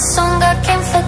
the song I came for